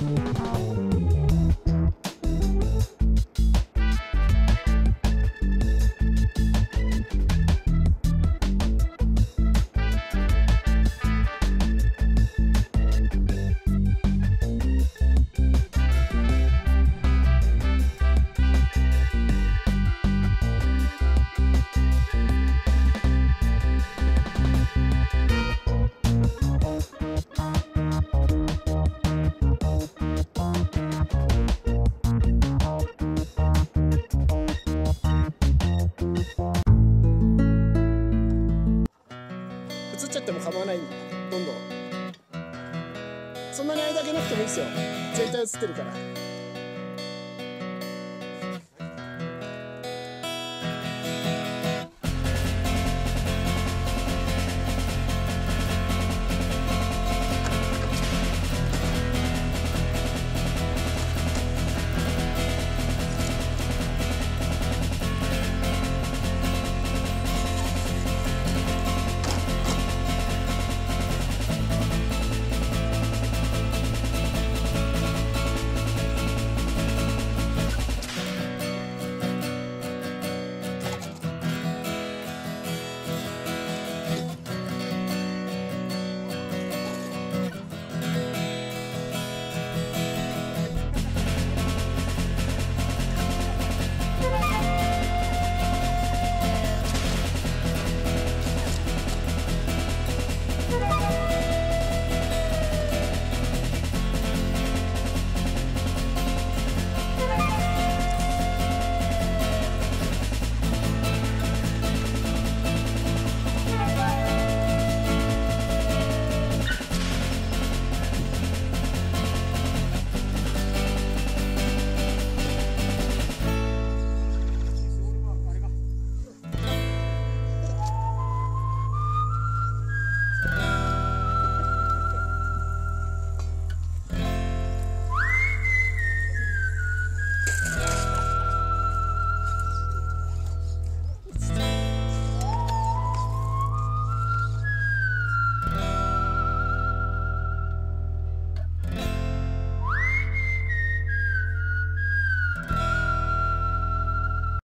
映っても構わないんでどんどん。そんなに間開けなくてもいいですよ。全体映ってるから。